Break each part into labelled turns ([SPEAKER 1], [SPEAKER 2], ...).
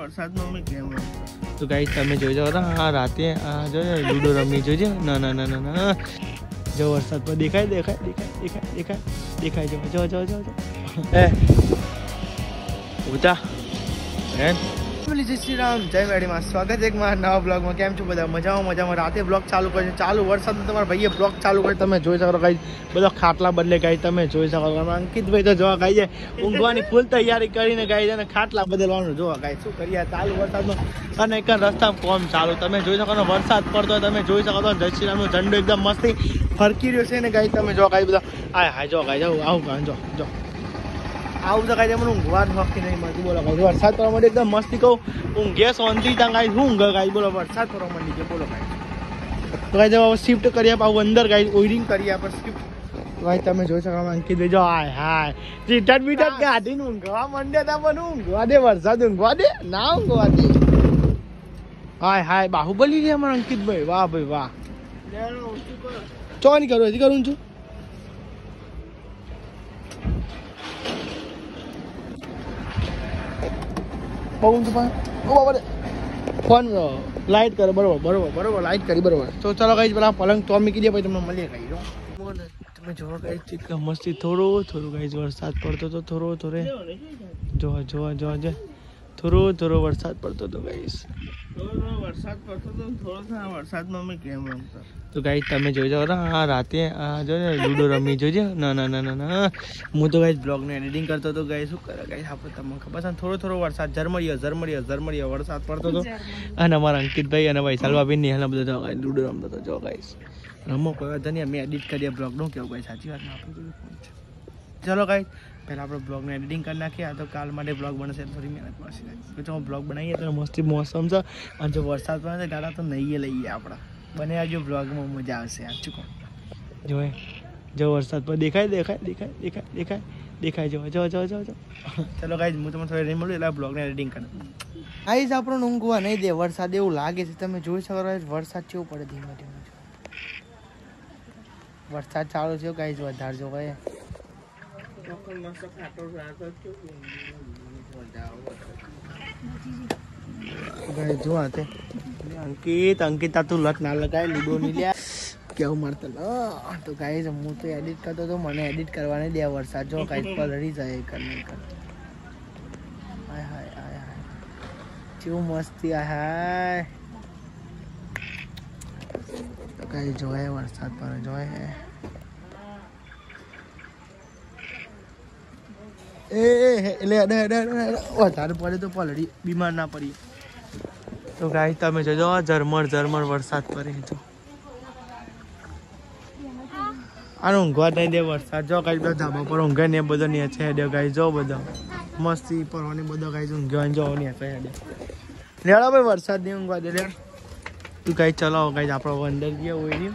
[SPEAKER 1] વરસાદમાં અમે કેમ
[SPEAKER 2] તો ગાઈસ તમે જોઈ જાઓ તો હા રાતે આ જોજો લૂડો રમી જોજો ના ના ના ના ના જો વરસાદ પર દેખાય દેખાય દેખાય દેખાય દેખાય દેખાય જો જો જો જો. એ ઉતા હે? બોલી જય શ્રી રામ, જય મેડીમાં. સ્વાગત એક મારા નવા બ્લોગમાં. કેમ છો બધા? મજામાં મજામાં. રાતે બ્લોગ ચાલુ કર્યો ચાલુ વરસાદ તમારા ભાઈએ બ્લોગ ચાલુ કર્યો. તમે જોઈ શકો ગાઈ બધા ખાટલા બદલે ગાઈ તમે જોઈ શકો અંકિતભાઈ તો જોવા ગાઈ છે ઊંઘવાની ફૂલ તૈયારી કરીને ગાઈ છે ખાટલા બદલવાનું જોવા ગાઈ શું કરીએ? ચાલુ વરસાદમાં અને એક રસ્તા કોમ ચાલુ. તમે જોઈ શકો વરસાદ પડતો તમે જોઈ શકો છો. જય શ્રી રામનો ઝંડો એકદમ મસ્તી ફરકી રહ્યો છે ને કાંઈ તમે જો ગાઈ બધા. હા હા જો ગાઈ જાઉં આવું ગાય જો જો. આવું તો કાંઈ મને ઊંઘવા જ નક્કી નહીં મળતું બોલો કાંઈ વરસાદ પડવા માંડી એકદમ મસ્તી કહું. ઊંઘે શોનથી ત્યાં કાંઈ શું ઊંઘે કાંઈ? બોલો વરસાદ પડવા માંડી છે બોલો કાંઈ. તો કાંઈ જવા શિફ્ટ કરી આપ આવું અંદર કાંઈ ઓઇલિંગ કરી આપ શિફ્ટ ભાઈ તમે જોઈ શકો અંકિત ભાઈ જો હાય હાય. રીટર્ન બીટર્ન કાઢીને ઊંઘવા માંડે તા પણ ઊંઘવા દે વરસાદ ઊંઘવા દે ના ઊંઘવા દે. હાય હાય બાહુબલી છે અમારા અંકિતભાઈ વાહ ભાઈ વાહ. ચો નહીં કરું હજી કરું છું. બહુ ઊંચું પણ ઓ બાબા રે. ફોન લાઇટ કરો, બરોબર બરોબર બરોબર લાઇટ કરી, બરોબર. તો ચાલો કઈ પેલા પલંગ તો મૂકી દે પછી તમને મળીએ કઈ તમે જોવા કઈ મસ્તી થોડો થોડો કઈ વરસાદ પડતો તો થોડો થોડે. જોવા જોવા જોવા જે થોડો થોડો વરસાદ પડતો તો કઈશ
[SPEAKER 1] તો થોડો થા વરસાદમાં અમે કેમ રમતા
[SPEAKER 2] તો. ગાઈ તમે જોઈ જાઓ આ રાતે આ જો ને લૂડો રમી જોજે ના ના ના ના ના. હું તો ગાઈ બ્લોગનું એડિટિંગ કરતો હતો ગાઈ શું કરે ગાઈ આપણે તમને ખબર છે ને થોડો થોડો વરસાદ ઝરમરીયો ઝરમરીયો ઝરમરીયો વરસાદ પડતો હતો. અને અમારા અંકિતભાઈ અને વૈશાલ ભાભી નિહાલ બધા ગાઈ લૂડો રમતો હતો જો ગાઈસ રમો કોઈ વાંધો નહીં અમે એડિટ કરીએ બ્લોગનું કેવું ગાઈ સાચી વાત ના આપણે ચલો ગાઈ પહેલાં આપણે બ્લોગને એડિટિંગ કરી નાખીએ. આ તો કાલ માટે બ્લોગ બનશે. થોડી મહેનત પડશે તો ચાલો બ્લોગ બનાવીએ તો મસ્તી મોસમ છે. અને જો વરસાદ પડે ગાડા તો નહીં લઈએ આપણા. બને આવજો બ્લોગમાં મજા આવશે આ ચૂકો. જોએ જો વરસાદ પર દેખાય દેખાય દેખાય દેખાય દેખાય દેખાય. જો જવા જવા જો ચાલો ચલો ગાઈઝ હું તમને થોડી મળું એટલે બ્લોગને એડિટિંગ કરું આઈઝ આપણને ઊંઘવા નહીં દે. વરસાદ એવું લાગે છે. તમે જોઈ શકો વરસાદ કેવું પડે ધીમે ધીમે. વરસાદ ચાલુ છે ગાઈઝ વધારે જો આ અંકિત અંકિત, આ તું લત ના લગાય, લૂડો ની લે. કેવું મારતા તો ગાઈઝ હું તો એડિટ કરતો તો મને એડિટ કરવાની દે વરસાદ. જો કાંઈ પલળી જાય કર નહીં હાય હાય હાય હાય. કેવું મસ્તી આ હાય. તો કઈ જોયે વરસાદ પર જોયે એ એટલે વધારે પડે તો પલળી બીમાર ના પડીએ તો ગાય તમે જોજો ઝરમર ઝરમર વરસાદ પડે જો આનો ઊંઘવા નહીં દે વરસાદ. જો કાંઈ બધા ધાબા પર ઊંઘે ને બધો ને છે હેડે. ગાય જો બધા મસ્તી પરવાની બધો ગાય ઊંઘ્યો જો ને છે હેડે. રેડો ભાઈ, વરસાદ નહીં ઊંઘવા દે તું કઈ ચલાવો કઈ આપણો અંદર ગયા હોય નહીં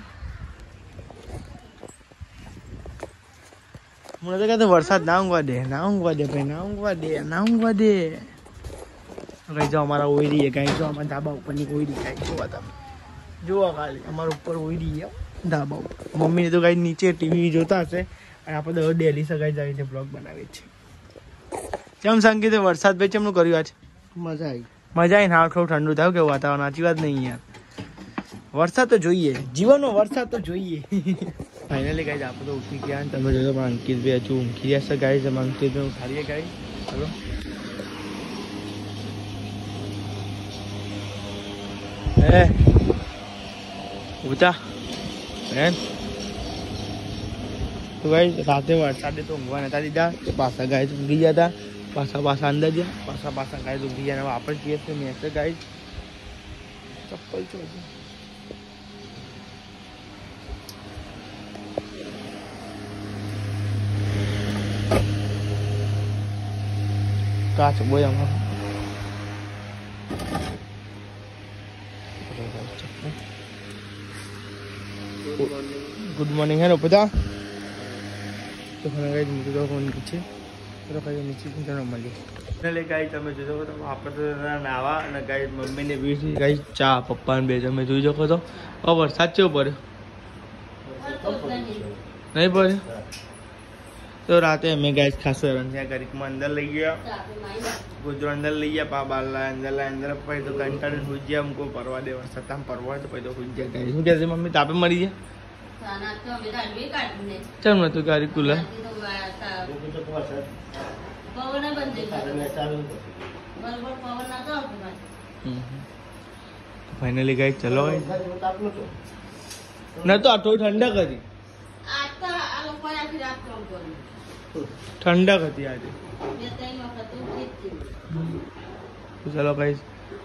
[SPEAKER 2] મને તો કહેતો વરસાદ ના ઊંઘવા દે ના ઊંઘવા દે ભાઈ ના ઊંઘવા દે ના ઊંઘવા દે. કઈ જો અમારા ઓયરી કઈ જો અમારા ધાબા ઉપરની ઓયરી કઈ જોવા તમે. જોવા ખાલી અમારા ઉપર ઓઈરી ધાબા ઉપર. મમ્મીને તો કઈ નીચે ટીવી જોતા હશે અને આપણે તો ડેલી સગાઈ જાય છે બ્લોગ બનાવીએ છીએ. કેમ સંગીતે વરસાદ ભાઈ ચેમનું કર્યું આજ?
[SPEAKER 1] મજા આવી.
[SPEAKER 2] મજા આવીને હા થોડું ઠંડુ થયું કે વાતાવરણ? સાચી વાત નહીં યાર વરસાદ તો જોઈએ જીવનનો વરસાદ તો જોઈએ. ફાઇનલી ગાઈઝ આપણે તો ઉઠી ગયા અને તમે જોજો પણ અંકિત ભાઈ હજુ ઊંઘી રહ્યા છે ગાઈઝ અમે અંકિત ભાઈ ઉઠાડીએ ગાઈ ચલો હે ઉતા બેન તો ગાઈ રાતે વરસાદે તો ઊંઘવા નતા દીધા તો પાછા ગાય ઊંઘી ગયા હતા પાછા પાછા અંદર ગયા પાછા પાછા ગાય ઊંઘી ગયા અને હવે આપણે જઈએ છીએ મેસે ગાય ચપ્પલ છો કાચ બોય આમાં ગુડ મોર્નિંગ હેલો બધા તો મને કઈ મૂકી દો ફોન નીચે તો કઈ નીચે ચલો મળીએ એટલે ગાઈ તમે જોજો તો આપણે નાવા અને ગાઈ મમ્મીને બી ગાઈ ચા પપ્પાને બે તમે જોઈ શકો તો વરસાદ કેવો પડ્યો નહીં પડે તો રાતે અમે ગાઈસ ખાસો હેરાન થયા, ઘડીકમાં અંદર લઈ ગયા. ગુજરો અંદર લઈ ગયા, પા બાલા અંદર લાય, અંદર પછી તો કંટાળી સુઈ ગયા, અમકો પરવા દે વરસાદ આમ પરવા તો પછી તો સુઈ ગયા ગાઈસ શું કહે છે મમ્મી, તાપે મરી ગયા? ચમ નતું કુલર ફાઇનલી ગાઈસ ચલો ન તો આ થોડી ઠંડક હતી. ઠંડક હતી આજે. ચાલો કઈ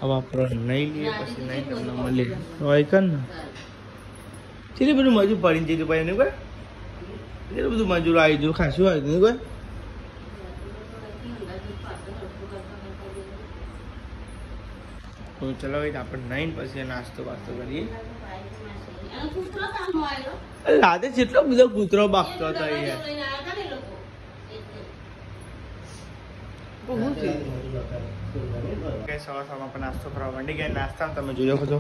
[SPEAKER 2] હવે આપણે નહીં લઈએ પછી નહીં તમને મળીએ. હોય કર ને? ચીલી બધું મજૂર પડીને જઈતું ભાઈ એનું કોઈ? એટલું બધું મજૂર આવી ગયું ખાસું આવી ગયું કોઈ? તો ચલો આપણે નહીં પછી નાસ્તો વાસ્તો કરીએ. લાદે જેટલો બધો કૂતરો બાકતો હતો કે સવાર સવારમાં આપણે નાસ્તો કરવા માંડી ગયા. નાસ્તામાં તમે જોઈ શકો છો.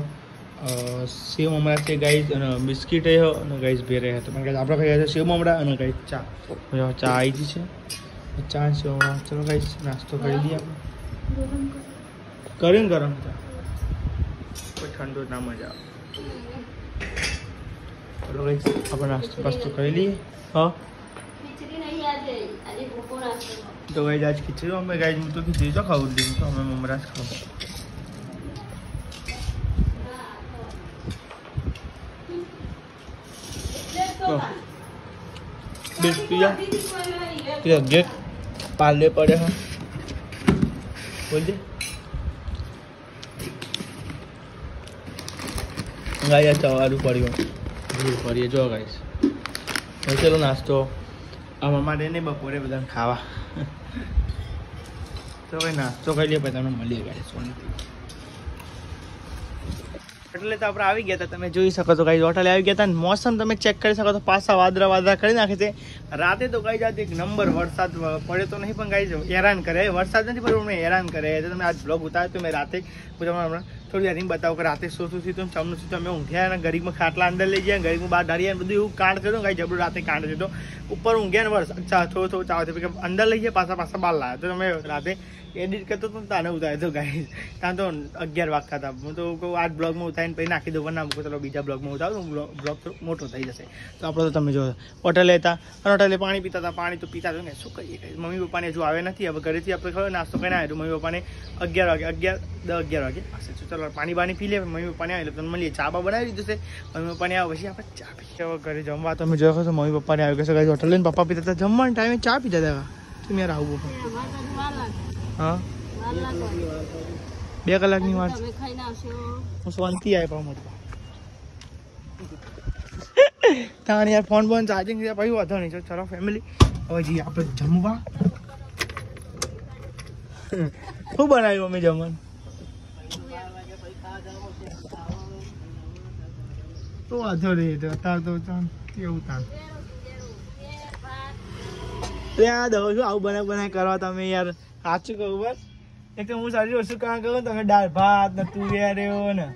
[SPEAKER 2] સેવ મમરા છે ગાઈઝ અને બિસ્કીટ એ અને ગાઈઝ ભેરે હતો પણ ગાઈઝ આપણે ખાઈ છે સેવ મમરા અને ગાઈઝ ચા. ચા આવી ગઈ છે. ચા સેવ મમરા. ચલો ગાઈઝ નાસ્તો કરી દઈએ આપણે. કરીને ગરમ ચા? કોઈ ઠંડુ ના મજા આવે. ચલો ગાઈઝ આપણે નાસ્તો પાસ્તો કરી લઈએ. હા? તો ગાઈઝ આજ ખીચડી અમે ગાઈઝ હું તો ખીચડી તો ખાવું જ નહીં તો અમે મમરા જ ખાવું તો બેસ પિયા પિયા ગેટ પાલે પડે હા બોલજે ગાય ચવારું પડ્યું ભૂલ પડીએ જો ગાઈશ ચલો નાસ્તો આમાં માટે નહીં બપોરે બધાને ખાવા તો ભાઈ નાસ્તો કરી લઈએ પછી તમને મળીએ ગાડી સોનીથી એટલે તો આપણે આવી ગયા તમે જોઈ શકો છો કઈ હોટલે આવી ગયા હતા મોસમ તમે ચેક કરી શકો તો પાછા વાદરા વાદળા કરી નાખે છે. રાતે તો કઈ જાત એક નંબર વરસાદ પડે તો નહીં, પણ કઈ હેરાન કરે. વરસાદ નથી પડ્યો મને હેરાન કરે. છે તમે આજ બ્લોગ ઉતાર્યો તો મેં રાતે હું હમણાં થોડી વાર બતાવો કે રાતે શું શું થયું ચમનું થયું અમે ઊંઘ્યા અને ગરીબમાં ખાટલા અંદર લઈ ગયા, ગરીબમાં બહાર ધારી બધું એવું કાંડ થયું કઈ જબરું રાતે કાંડ થયો ઉપર ઊંઘ્યા ને વરસાદ થોડું થોડું ચાવ થયું અંદર લઈ ગયા, પાછા પાછા બહાર લાવ્યા તો તમે રાતે એડિટ કરતો તો તાને ઉતાર્યો તો ગાઈ ત્યાં તો અગિયાર વાગતા હતા. હું તો કહું આ બ્લોગમાં ઉતારીને પછી નાખી દઉં ના મૂકું, ચલો બીજા બ્લોગમાં ઉતારું બ્લોગ મોટો થઈ જશે. તો આપણે તો તમે જો હોટલે હતા અને હોટલે પાણી પીતા હતા. પાણી તો પીતા હતા. ને શું કરીએ મમ્મી પપ્પાને હજુ આવે નથી. હવે ઘરેથી આપણે ખબર, નાસ્તો કરીને આવ્યો મમ્મી પપ્પાને અગિયાર વાગે, અગિયાર, દસ, અગિયાર વાગે પાસે. તો ચલો, પાણી બાણી પી લે. મમ્મી પપ્પાને આવે એટલે તમને મળીએ ચા બા બનાવી દીધું છે. મમ્મી પપ્પાને આવે પછી આપણે ચા પીએ હવે ઘરે જમવા તમે જોયો છો મમ્મી પપ્પાને આવ્યો. કે હોટલ લઈને પપ્પા પીતા હતા. જમવાના ટાઈમે ચા પીતા હતા. મેં આવું હા? બે કલાકની વાર. હું શાંતિ આવી પાઉં મત તાણ યાર ફોન બોન ચાર્જિંગ છે, પછી વધો નહીં. ચલો ફેમિલી હવે જઈએ આપણે જમવા. શું બનાવ્યું મમ્મી જમવાનું? તો વાંધો નહીં અત્યારે તો કેવું તાર ત્યાં દઉં છું આવું બનાવ બનાવ કરવા તમે યાર? સાચું કહું બસ. એક તો હું સારી વસ્તુ કાં કહું તમે દાળ ભાત ને તુરિયા રહ્યો ને.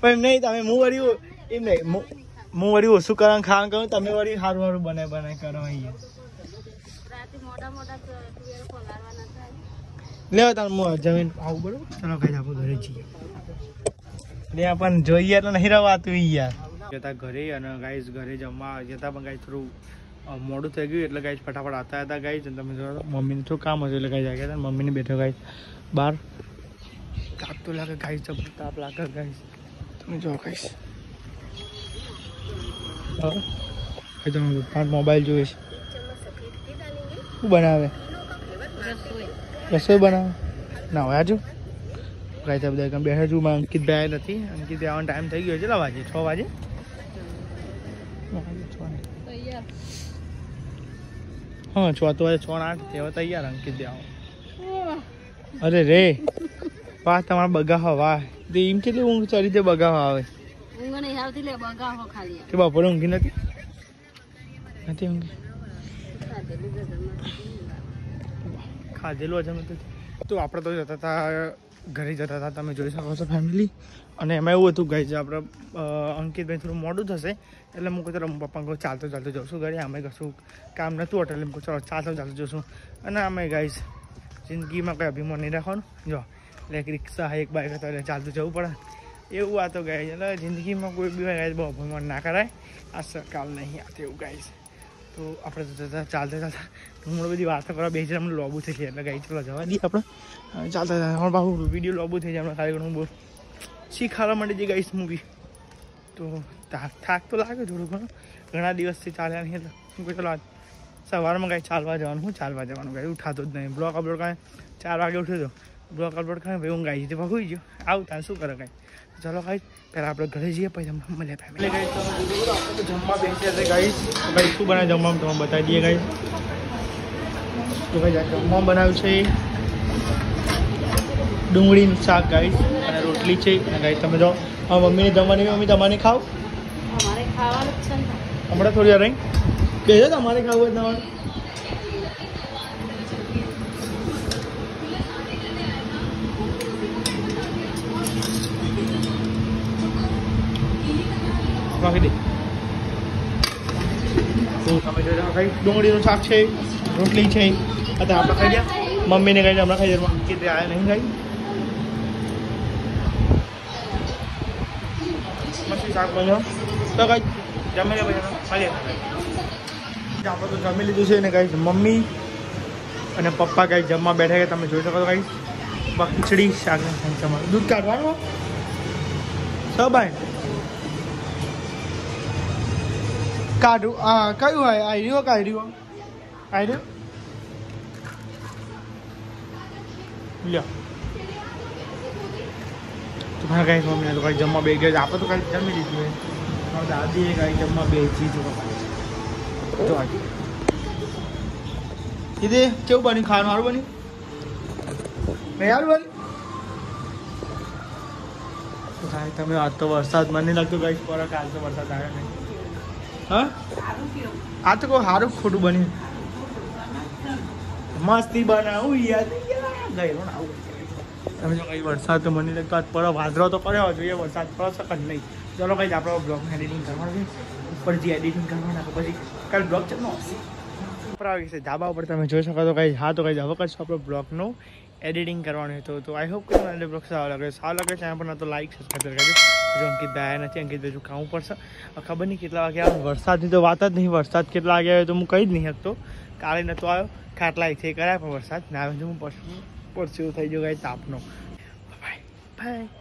[SPEAKER 2] પણ એમ નહીં તમે હું વળી એમ નહીં હું વળી ઓછું કરવાનું ખાવાનું કહું તમે વળી સારું સારું બને બનાય કરો અહીંયા. લેવા તમે હું જમીન આવું બરોબર? ચલો કઈ આપણે ઘરે જઈએ લે પણ જોઈએ એટલે નહીં રવાતું યાર. જતા ઘરે અને ગાઈસ ઘરે જમવા જતા પણ ગાઈસ થોડું મોડું થઈ ગયું એટલે ગાઈશ ફટાફટ આવતા હતા ગાઈશ અને તમે જોવા મમ્મીને થોડું કામ હતું એટલે ગાઈસ આવ્યા હતા મમ્મીને બેઠો ગાઈસ બહાર તાપ તો લાગે ગાઈશ જબર તાપ લાગે ગાઈશ તમે જો ગાઈશ મોબાઈલ જોઈએ છે. શું બનાવે? રસોઈ બનાવે? ના હોય આજુ? ગાઈસ આ બધા બેઠા છું મારા અંકિત ભાઈ નથી. અંકિત આવવાનો ટાઈમ થઈ ગયો છે, કેટલા વાગે? છ વાગે. હા છ તો છ આઠ તેવા તૈયાર અંકિત આવો. અરે રે વાહ તમારા બગાહો વાહ. તે એમ કેટલી ઊંઘ ચડી છે બગાહો આવે. કે બપોરે ઊંઘી નથી? નથી ઊંઘી? ખાધેલું હજમ તો આપણે તો જતા હતા ઘરે જતા હતા, તમે જોઈ શકો છો ફેમિલી અને એમાં એવું હતું ગાઈ આપણે અંકિતભાઈ થોડું મોડું થશે એટલે હું કહું પપ્પા કહું, ચાલતો ચાલતો જઉં છું ઘરે, અમે કશું કામ નહોતું એટલે એમ કહું ચાલો, ચાલતો ચાલતો જશું અને અમે ગાઈશ જિંદગીમાં કંઈ અભિમાન નહીં રાખવાનું. જો, એટલે એક રિક્ષા, એક બાઇક હતો, એટલે ચાલતું જવું પડે. એવું આ તો ગાય એટલે જિંદગીમાં કોઈ બી ગાય બહુ અભિમાન ના કરાય. આ સરકાર નહીં આ એવું ગાઈશ તો આપણે જતા ચાલતા ચાલતા હમણાં બધી વાર્તા કરવા બેસી અમને લોબુ થઈ જાય એટલે ગાઈ ચલો જવા દઈએ આપણે. ચાલતા ચાલતા. હમણાં બાબુ વીડિયો લોબુ થઈ જાય. હમણાં ખાલી ઘણું બહુ શીખાડવા માટે જે ગાઈશ મૂવી તો થાક તો લાગે થોડું ઘણું. ઘણા દિવસથી ચાલ્યા નહીં એટલે હું કહું, ચલો સવારમાં કાંઈ ચાલવા જવાનું. હું ચાલવા જવાનું કાંઈ ઉઠાતો જ નહીં. બ્લોક અપલોડ કાંઈ ચાર વાગે ઉઠ્યો હતો બ્લોક અપલોડ કરે ભાઈ હું ગાઈ તે ભાગી ગયો. આવું તાર શું કરે કાંઈ? ચલો ગાઈ પહેલાં આપણે ઘરે જઈએ પછી તમને મળે ફેમિલી ગાઈ તો જમવા બેસીએ છે ગાઈ ભાઈ શું બનાવે જમવામાં તમે બતાવી દઈએ ગાઈ તો ભાઈ આ જમવા બનાવ્યું છે ડુંગળીનું શાક ગાઈશ અને રોટલી છે. અને ગાઈસ તમે જો હા મમ્મીને જમવાની મમ્મી તમારે ખાવ.
[SPEAKER 3] અમારે ખાવાનું જ છે ને.
[SPEAKER 2] હમણાં થોડી વાર રહી કહેજો તમારે ખાવું હોય તમારે. નાખી દે તો તમે જોઈ શકો ભાઈ ડુંગળીનું શાક છે રોટલી છે અત્યારે આપણે ખાઈ ગયા મમ્મીને ખાઈ હમણાં ખાઈ ગયા કે તે આવ્યા નહીં ખાઈ મસ્તી શાક બન્યો તો કઈ જમી લે પછી મળીએ આપણે તો જમી લીધું છે ને કઈ મમ્મી અને પપ્પા કઈ જમવા બેઠા ગયા તમે જોઈ શકો છો કઈ ખીચડી શાક તમારું દૂધ કાઢવાનું સબાઈ કાઢું હા કયું હોય આયરીઓ કાઢ્યો આયરીઓ લ્યો તો મારા કાંઈ મમ્મીને તો કાંઈ જમવા બે ગયા આપણે તો કાંઈ જમી લીધું હોય દાદીએ કાંઈ જમવા બે ચીજ તો આજે કેવું બન્યું ખાવાનું સારું બન્યું નહીં સારું બન્યું તો તમે આજ તો વરસાદ મને નહીં લાગતું કાંઈ પર કાલ તો વરસાદ આવ્યો નહીં હા? આ તો કોઈ સારું ખોટું બન્યું મસ્તી બનાવું, યાદ ગયેલો તમે જો કંઈ વરસાદ તો મને લાગતો પર વાદળો તો પડ્યો જોઈએ વરસાદ પડો શકે નહીં. ચલો કઈ આપણો બ્લોગ એડિટિંગ કરવાનું છે. ઉપરથી એડિટિંગ કરવાના તો પછી કાલ બ્લોગ ચાલો ઉપર છે ધાબા ઉપર તમે જોઈ શકો તો કઈ, હા તો કઈ હવે કરશો આપણો બ્લોગનું એડિટિંગ કરવાનું હતું તો આઈ હોપ કે તમને બ્લોગ સારો લાગે સારો લાગે ચેનલ પર તો લાઈક સબસ્ક્રાઈબ કરજો જો અંકિત દાયા નથી, અંકિત હજુ ખાવું પડશે? ખબર નહીં કેટલા વાગે આવે. વરસાદની તો વાત જ નહીં, વરસાદ કેટલા વાગે આવ્યો તો હું કહી જ નહીં શકતો. કાલે નહોતો આવ્યો, ખાટલા છે કરાય, પણ વરસાદ ના આવે તો હું પડશે પડશે થઈ ગયો કાંઈ તાપનો. Bye bye